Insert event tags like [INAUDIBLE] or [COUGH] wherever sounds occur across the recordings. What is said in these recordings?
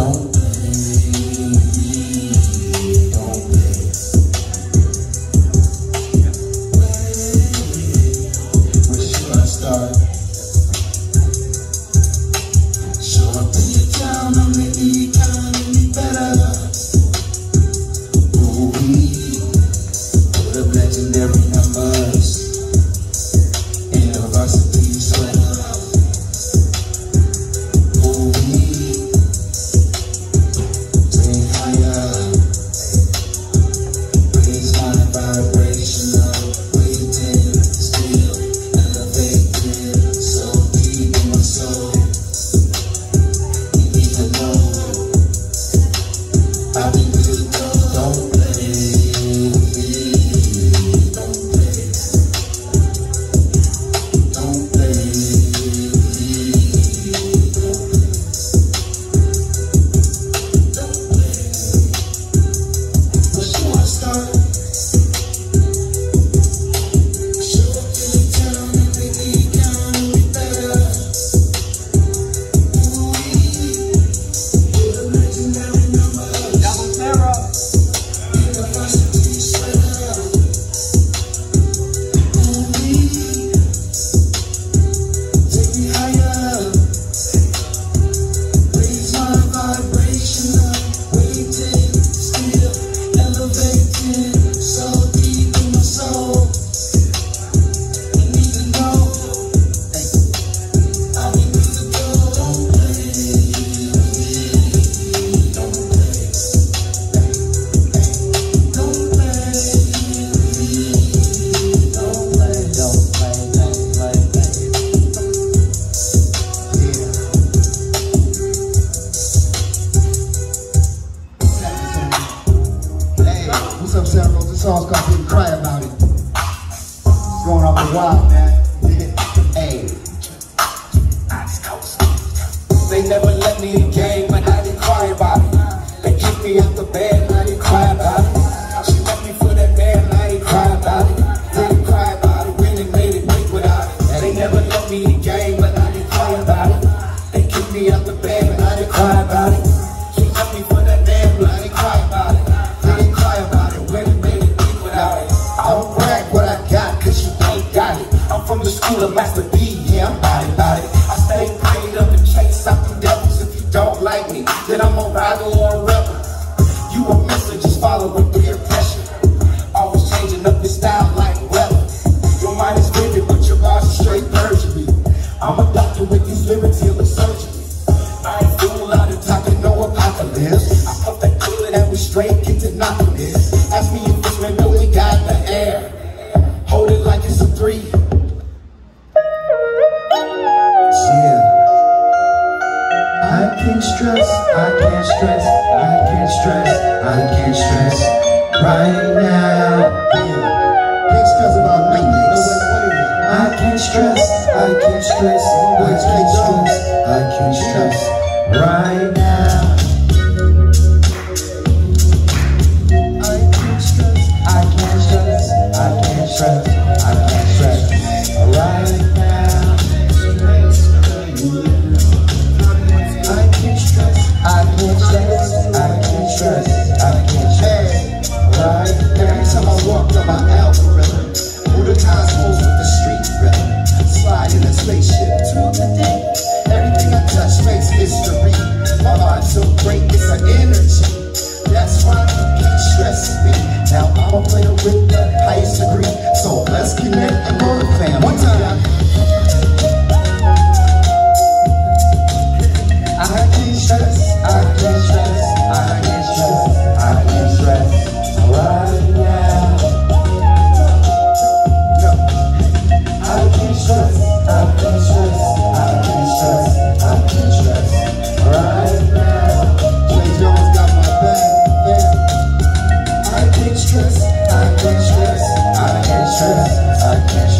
Don't Myself, Sam wrote this song's called People Cry About It. It's going off the wild, man. [LAUGHS] hey. They never let me in the game, but I didn't cry about it. They kicked me out the bed. stress, I can't stress. Right now, I can't stress, I can't stress, I can't stress, I can't stress. Right every time I walk on my algorithm, who the cosmos with the street rhythm, slide in a spaceship to the day. Everything I touch makes history. My mind's so great. podcast.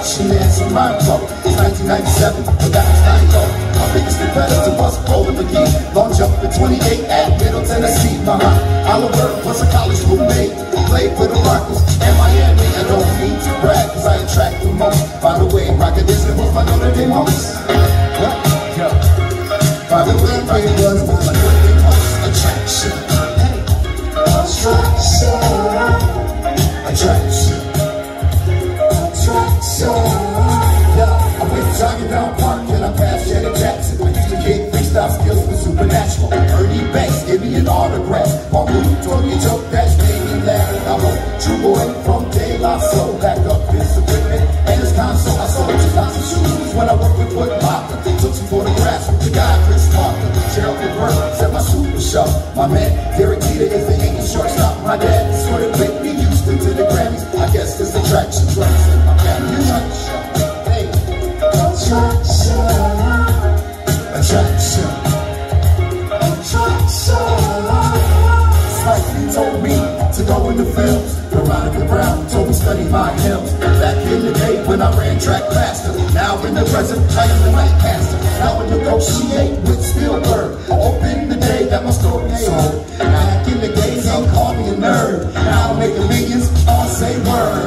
Production and some rhyme flow. It's 1997, but that was not low. My biggest competitor was Roland McGee. Long jump in 28 at Middle Tennessee. Uh-huh. Oliver was a college roommate. Played for the Rockets and Miami. I don't mean to brag, cause I attract the most. By the way, Rocket was my Notre Dame host. What? Jackson. I used to kick freestyle skills with supernatural. Ernie Banks gave me an autograph. Paul Blue told me joke that made me laugh. I'm a true boy from De La Soul. Back up his equipment and his console. I sold two lots of shoes when I worked with Foot Locker. They took some photographs with the guy Chris Parker. Gerald McBurn said my super show. My man Derek Jeter is the Yankees shortstop. My dad sort of Whitney used to the Grammys. I guess this attraction drugs told me study my hymns. Back in the day when I ran track faster. Now in the present, I am the night pastor. Now I negotiate with Spielberg. Open the day that my story sold. Back in the days, they call me a nerd. Now I'm making millions, all say word.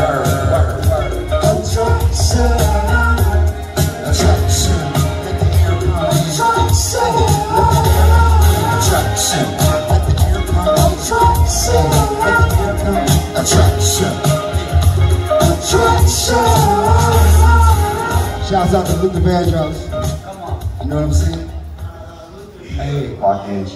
Word, word, word. Attraction. Attraction. Let the air come. Attraction. Attraction. Shouts out to Luther Vandross. You know what I'm saying? Hey. Inch.